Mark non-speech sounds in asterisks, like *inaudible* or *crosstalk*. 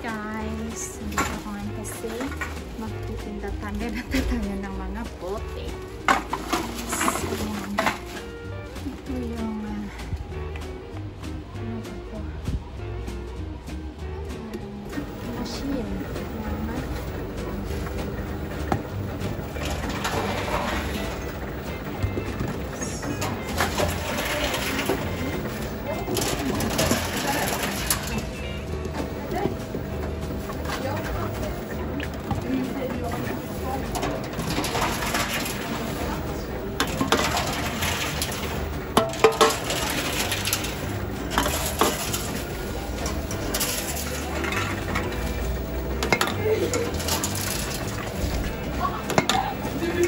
guys. Dito ko ngayon kasi magtitinda-tanda na tayo *laughs* ng mga bote. So, ito yung uh, ano ba ito? Uh, machine.